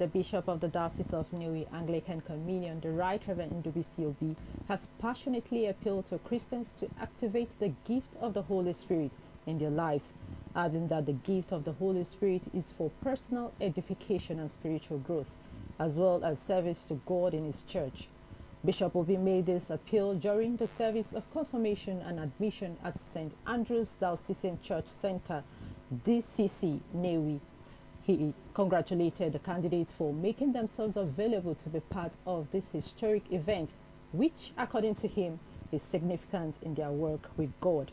The Bishop of the Diocese of Nnewi Anglican Communion, the Right Reverend Ndubisi Obi, has passionately appealed to Christians to activate the gift of the Holy Spirit in their lives, adding that the gift of the Holy Spirit is for personal edification and spiritual growth, as well as service to God in His church. Bishop Obi made this appeal during the service of confirmation and admission at St. Andrew's Diocesan Church Center, DCC, Nnewi. He congratulated the candidates for making themselves available to be part of this historic event, which, according to him, is significant in their work with God.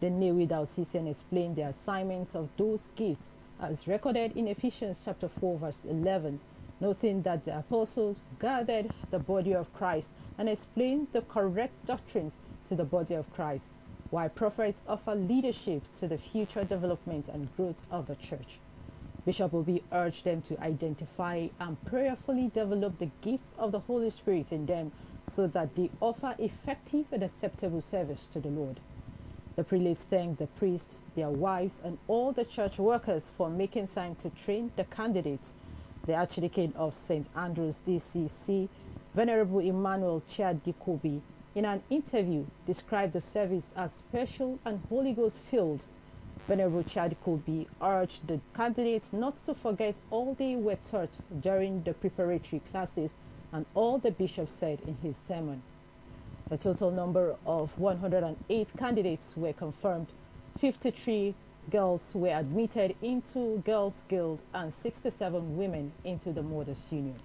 The Nnewi Diocesan explained the assignments of those gifts as recorded in Ephesians chapter 4 verse 11, noting that the apostles gathered the body of Christ and explained the correct doctrines to the body of Christ, while prophets offer leadership to the future development and growth of the church. Bishop Obi urged them to identify and prayerfully develop the gifts of the Holy Spirit in them so that they offer effective and acceptable service to the Lord. The prelates thanked the priests, their wives, and all the church workers for making time to train the candidates. The Archdeacon of St. Andrew's DCC, Venerable Emmanuel Chiadikobi, in an interview described the service as special and Holy Ghost filled Venerable Chiadikobi urged the candidates not to forget all they were taught during the preparatory classes and all the bishop said in his sermon. A total number of 108 candidates were confirmed. 53 girls were admitted into Girls Guild and 67 women into the Mothers Union.